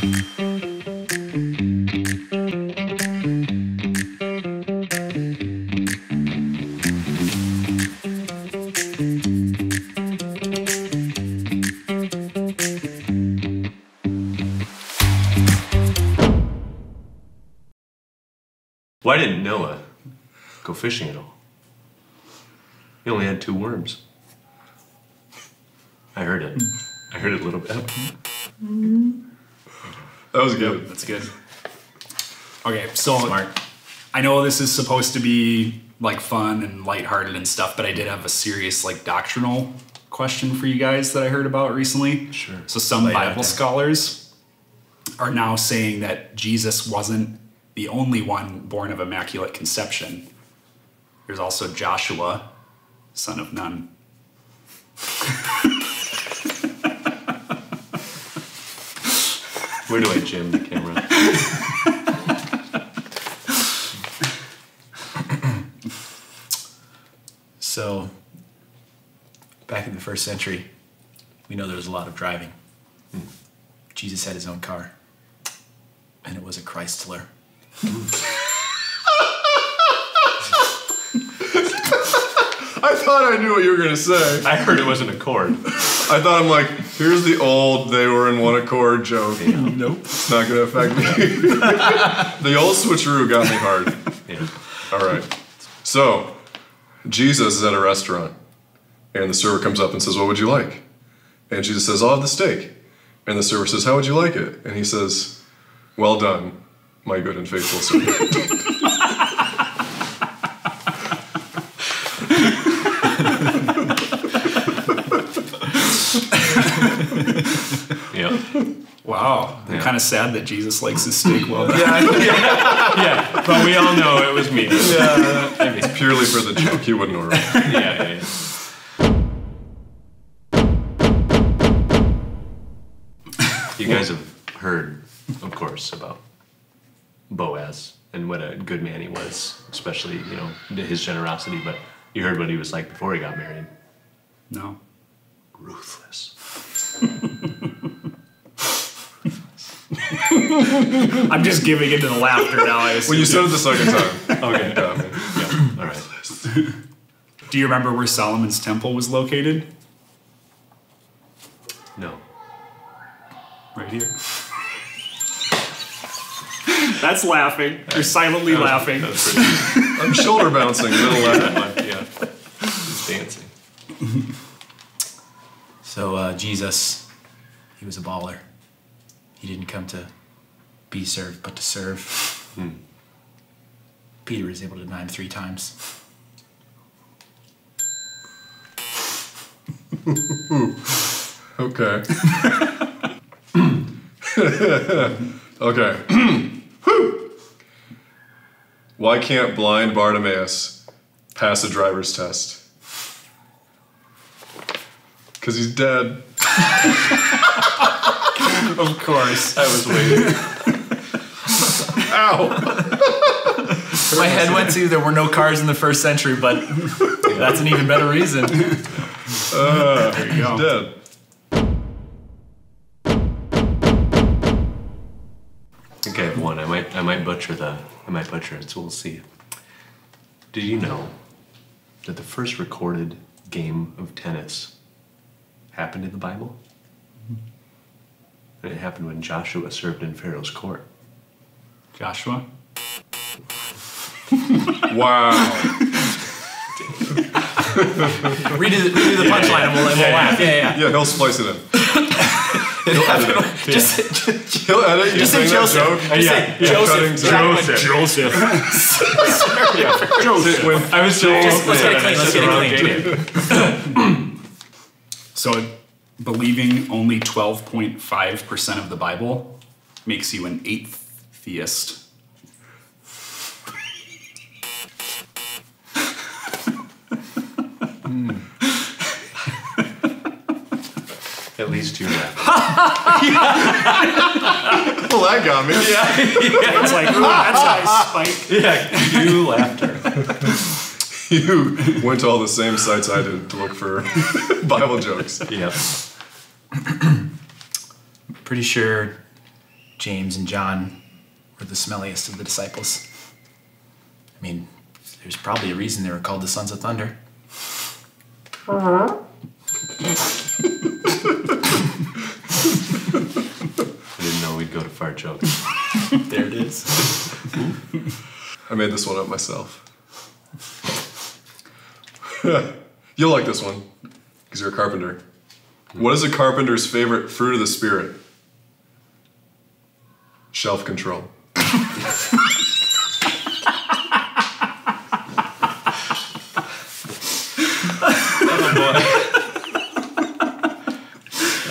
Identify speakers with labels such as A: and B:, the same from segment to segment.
A: Why didn't Noah go fishing at all? He only had two worms. I heard it. I heard it a little bit. Mm-hmm.
B: That was good.
C: That's good. Okay, so Smart. I know this is supposed to be like fun and lighthearted and stuff, but I did have a serious like doctrinal question for you guys that I heard about recently.
A: Sure.
C: So some
D: Lay
C: Bible scholars are now saying that Jesus wasn't the only one born of immaculate conception. There's also Joshua, son of Nun.
A: Where do I jam the camera?
D: So, back in the first century, we know there was a lot of driving. Jesus had his own car, and it was a Chrysler.
B: I thought I knew what you were gonna say.
A: I heard it wasn't a chord.
B: I thought I'm like, here's the old they were in one accord joke.
D: Nope.
B: It's not gonna affect me. the old switcheroo got me hard.
A: Yeah.
B: All right. So, Jesus is at a restaurant, and the server comes up and says, "What would you like?" And Jesus says, "I'll have the steak." And the server says, "How would you like it?" And he says, "Well done, my good and faithful servant."
C: Wow. I'm kind of sad that Jesus likes his steak well done.
A: Yeah, but we all know it was me. Yeah,
B: it's purely for the joke. He wouldn't order. it.
A: yeah, yeah. You guys have heard, of course, about Boaz and what a good man he was, especially, you know, his generosity, but you heard what he was like before he got married.
C: No.
A: Ruthless.
C: I'm just giving into the laughter now. I
B: When
C: assume.
B: you said it the second time,
A: Okay.
B: got me.
A: Yeah. All right.
C: Do you remember where Solomon's temple was located?
A: No.
C: Right here. That's laughing. You're silently laughing.
A: That's pretty
B: I'm shoulder bouncing, middle left.
A: good. Yeah. He's dancing.
D: So, uh, Jesus, he was a baller. He didn't come to be served, but to serve. Hmm. Peter is able to deny him three times.
B: Okay. okay. Why can't blind Bartimaeus pass a driver's test? Because he's dead.
C: Of course.
A: I was waiting.
B: Ow!
D: My head went to there were no cars in the first century, but that's an even better reason.
C: Uh, there you go.
B: Dead.
A: I think I have one. I might I might butcher the I might butcher it, so we'll see. Did you know that the first recorded game of tennis happened in the Bible? And it happened when Joshua served in Pharaoh's court.
C: Joshua?
B: Wow.
D: redo, the, redo the punchline and we'll, and we'll laugh. Yeah, yeah.
B: Yeah, he'll splice it in.
D: Just,
B: He'll edit you
D: just say
B: saying that
D: Joseph.
B: joke.
D: Just say Joseph.
C: Joseph.
A: Joseph. When I was so
D: Just- let's get it clean, let's get it clean.
C: So, believing only 12.5% of the Bible makes you an atheist. Hmm.
A: At least you laughed.
B: Well, that got me. Yeah.
C: It's like, ooh, that's nice, Spike.
A: Yeah, you laughed her.
B: You went to all the same sites I did to look for Bible jokes.
A: Yeah.
D: Pretty sure James and John were the smelliest of the disciples. I mean, there's probably a reason they were called the Sons of Thunder.
A: I didn't know we'd go to fart jokes.
D: There it is.
B: I made this one up myself. You'll like this one because you're a carpenter. What is a carpenter's favorite fruit of the spirit? Shelf control.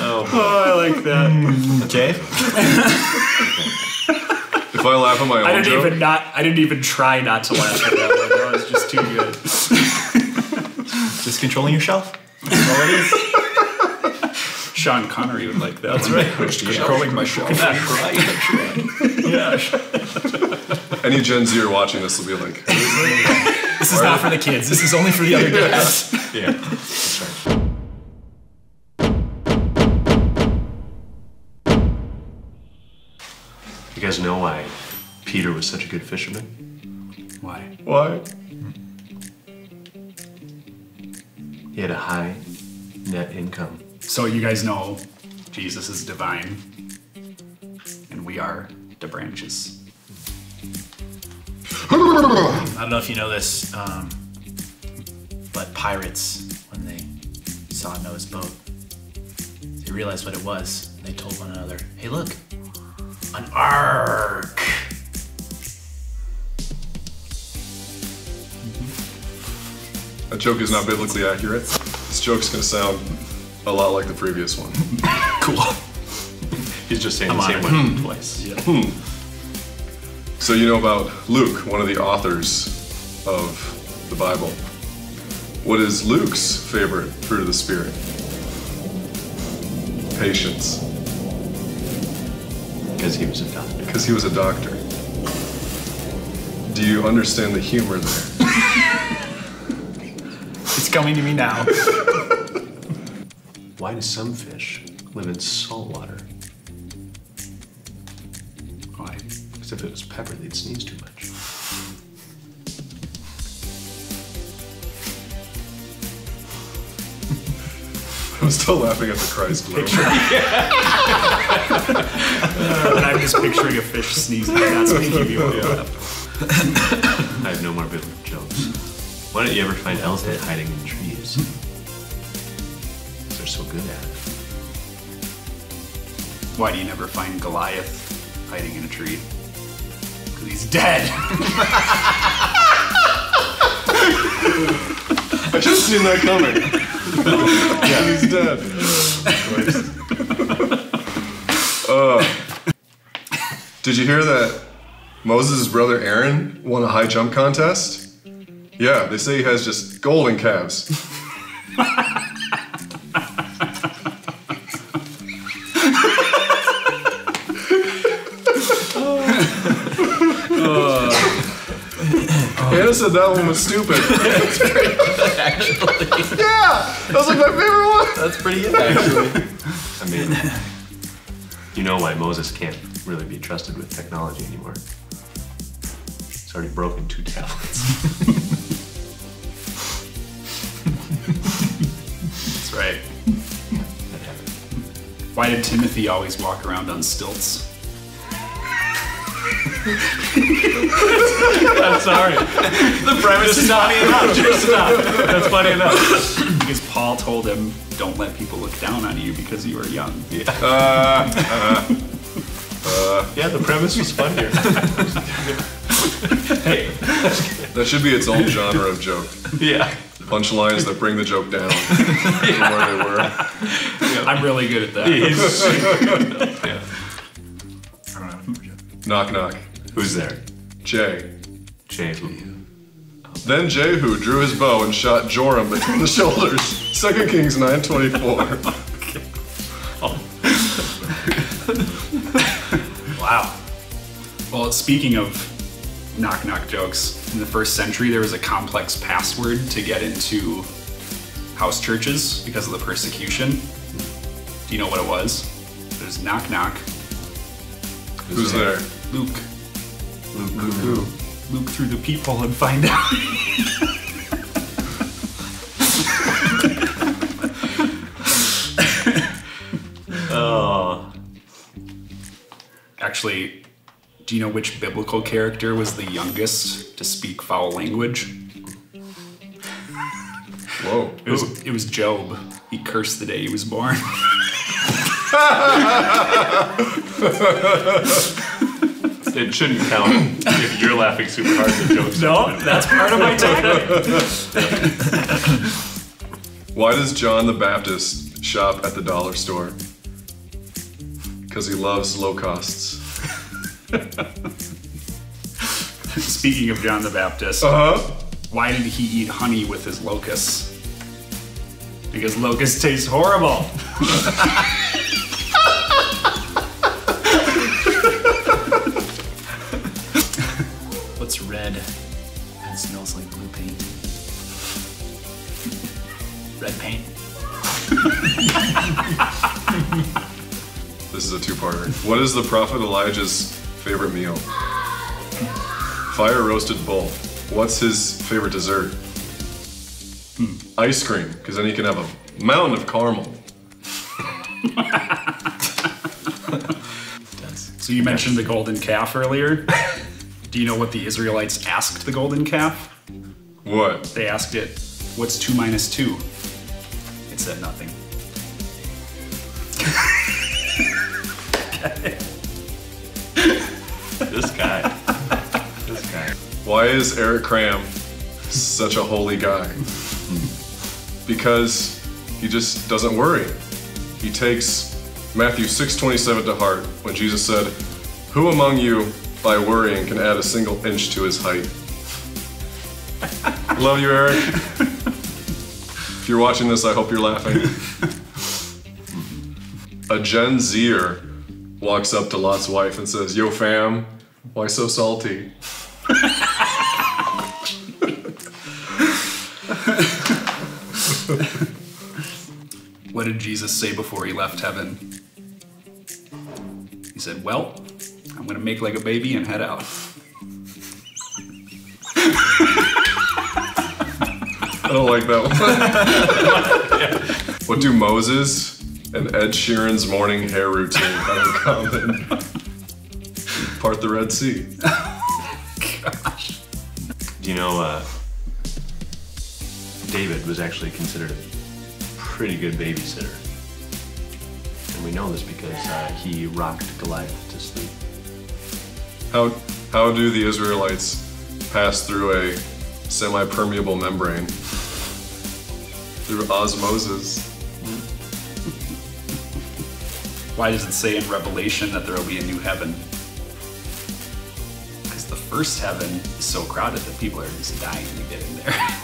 C: Oh, boy. Oh, I like that.
D: Okay.
B: If I laugh at my own
C: I didn't
B: joke,
C: even not. I didn't even try not to laugh at that one. That was just too good.
D: Just controlling your shelf. That's all it is.
C: Sean Connery would like that. That's right. Controlling my shelf.
B: any Gen Z are watching this will be like,
D: This is not for the kids. This is only for the other guys.
A: Yeah, that's right. You guys know why Peter was such a good fisherman?
C: Why?
B: why?
A: He had a high net income.
C: So you guys know Jesus is divine, and we are the branches.
D: I don't know if you know this, um, but pirates, when they saw Noah's boat, they realized what it was. They told one another, "Hey, look, an ark."
B: That joke is not biblically accurate. This joke's gonna sound a lot like the previous one.
D: Cool.
A: He's just saying
D: I'm
A: the same one hmm. twice. Hmm.
B: So you know about Luke, one of the authors of the Bible. What is Luke's favorite fruit of the Spirit? Patience,
A: Because he was a doctor.
B: because he was a doctor. Do you understand the humor there?
D: It's coming to me now.
A: Why do some fish live in salt water?
C: Why?
A: Because if it was pepper, they'd sneeze too much.
B: I'm still laughing at the Christ blue.
C: And I'm just picturing a fish sneezing. That's making me want to.
A: I have no more biblical jokes. Why don't you ever find elephant hiding in trees? 'Cause They're so good at it.
C: Why do you never find Goliath hiding in a tree? Because he's dead.
B: I just seen that coming. yeah, he's dead. Uh, did you hear that Moses' brother Aaron won a high jump contest? Yeah, they say he has just golden calves. Hannah said that one was stupid. That's pretty good, actually. Yeah, that was like my favorite one.
D: That's pretty good, actually.
A: I mean, you know why Moses can't really be trusted with technology anymore. He's already broken two tablets.
C: That's right.
A: That happened.
C: Why did Timothy always walk around on stilts?
A: I'm sorry.
C: The premise is funny enough. Just stop. That's funny enough. because Paul told him, "Don't let people look down on you because you are young."
A: Yeah, the premise was funnier. hey,
B: That should be its own genre of joke.
A: yeah.
B: Punchlines that bring the joke down from where they were.
C: I'm really good at that.
B: Knock knock.
A: Who's there?
B: Jay.
A: Jehu.
B: Then Jehu drew his bow and shot Joram between the shoulders. 2 Kings 9:24.
C: Wow. Well, speaking of knock knock jokes, in the first century there was a complex password to get into house churches because of the persecution. Do you know what it was? It was knock knock.
B: Who's there?
C: Luke.
A: Luke, Luke, who?
C: Luke through the peephole and find out.
A: Oh,
C: Actually, do you know which biblical character was the youngest to speak foul language?
B: Whoa.
C: It was, it was Job. He cursed the day he was born.
A: it shouldn't count if you're laughing super hard at the jokes.
C: no, that's part of my tactic.
B: Why does John the Baptist shop at the dollar store? Because he loves low costs.
C: Speaking of John the Baptist,
B: Uh huh.
C: why did he eat honey with his locusts? Because locusts taste horrible.
D: red and smells like blue paint? Red paint.
B: This is a two-parter. What is the prophet Elijah's favorite meal? Fire roasted bull. What's his favorite dessert? Hmm. Ice cream, because then he can have a mountain of caramel.
C: So you mentioned the golden calf earlier. Do you know what the Israelites asked the golden calf?
B: What?
C: They asked it, "What's two minus two? It said nothing.
A: This guy. This guy.
B: Why is Eric Cram such a holy guy? Because he just doesn't worry. He takes Matthew 6:27 to heart when Jesus said, "Who among you by worrying can add a single inch to his height?" Love you, Eric. if you're watching this, I hope you're laughing. A Gen Zer walks up to Lot's wife and says, "Yo, fam, why so salty?"
C: What did Jesus say before he left heaven? He said, Well, I'm going to make like a baby and head out.
B: I don't like that one. What do Moses and Ed Sheeran's morning hair routine have in common? Part the Red Sea. Gosh.
A: Do you know uh, David was actually considered a pretty good babysitter? And we know this because uh, he rocked Goliath to sleep.
B: How how do the Israelites pass through a semi-permeable membrane? Through osmosis.
C: Why does it say in Revelation that there will be a new heaven? Because the first heaven is so crowded that people are just dying to get in there.